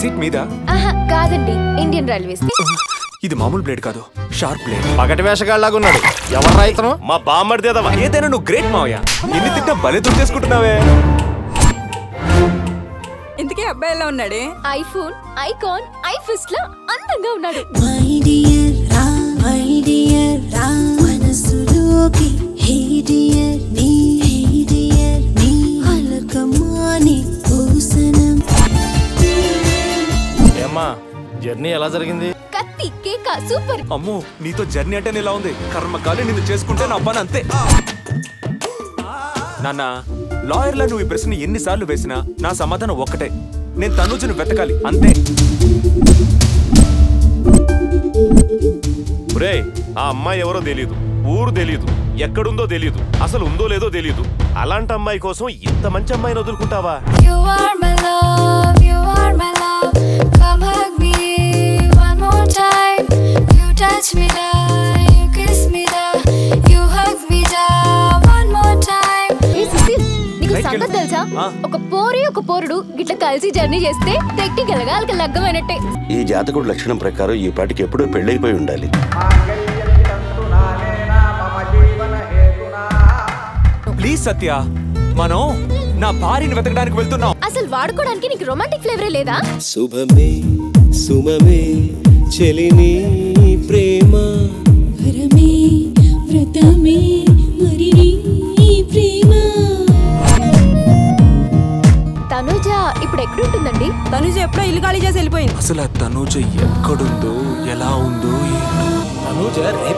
Seat మీద? కాదండి Indian railways. ఇది మామూలు బ్లేడ్ కాదు షార్ప్ బ్లేడ్. పగటి వేషగాళ్ళగా ఉన్నాడు ఎవరు రైతను మా బామ్మడిదేదవా ఏదైనా నువ్వు గ్రేట్ మావయ్య. ఎన్ని తిట్టా భలే దుర్చేసుకుంటున్నావే ఇంతకీ అబ్బాయి ఎలా ఉన్నాడే? ఐఫోన్ ఐకాన్ ఐఫిస్ట్ లా అందంగా ఉన్నాడు. ఏమ్మా జర్నీ ఎలా జరిగింది? కత్తి కేక సూపర్. అమ్మో నీతో జర్నీ అంటే ఇలా ఉంది. కర్మకాలి నిన్ను చేసుకుంటే నా పని అంతే. నాన్న లాయర్లా నువ్వు ఈ ప్రశ్న ఎన్నిసార్లు వేసినా నా సమాధానం ఒక్కటే. నేను తనుజును వెతకాలి అంతే. రే ఆ అమ్మాయి ఎవరో తెలియదు ఊరు తెలియదు ఎక్కడుందో తెలియదు అసలు ఉందో లేదో తెలియదు అలాంటి అమ్మాయి కోసం ఇంత మంచి అమ్మాయిని వదులుకుంటావా? Touch me down, you kiss me down, you hug me down one more time. ఏ సుశీల్ నీకు Right సంగతి కెళ్ళు. తెలుసా ఆ. ఒక పోరి ఒక పోరుడు గిట్ల కలిసి జర్నీ చేస్తే టెక్నికల్గా వాళ్ళకి లగ్గమైనట్టే ఈ జాతకుడు లక్షణం ప్రకారం ఈ పాటికి ఎప్పుడూ పెళ్ళైపోయి ఉండాలి ప్లీజ్ సత్య మనం నా భార్యని వెతకడానికి వెళ్తున్నాం అసలు వాడుకోవడానికి నీకు రొమాంటిక్ ఫ్లేవరే లేదా శుభమే సుమమే చెలిని తనుజ ఇప్పుడు ఎక్కడుంటుందండి తనుజ ఎప్పుడో ఇల్లు ఖాళీ చేసి వెళ్ళిపోయింది. అసలు ఆ తనూజ ఎక్కడుందో ఎలా ఉందో ఏంటో తనూజ రేపే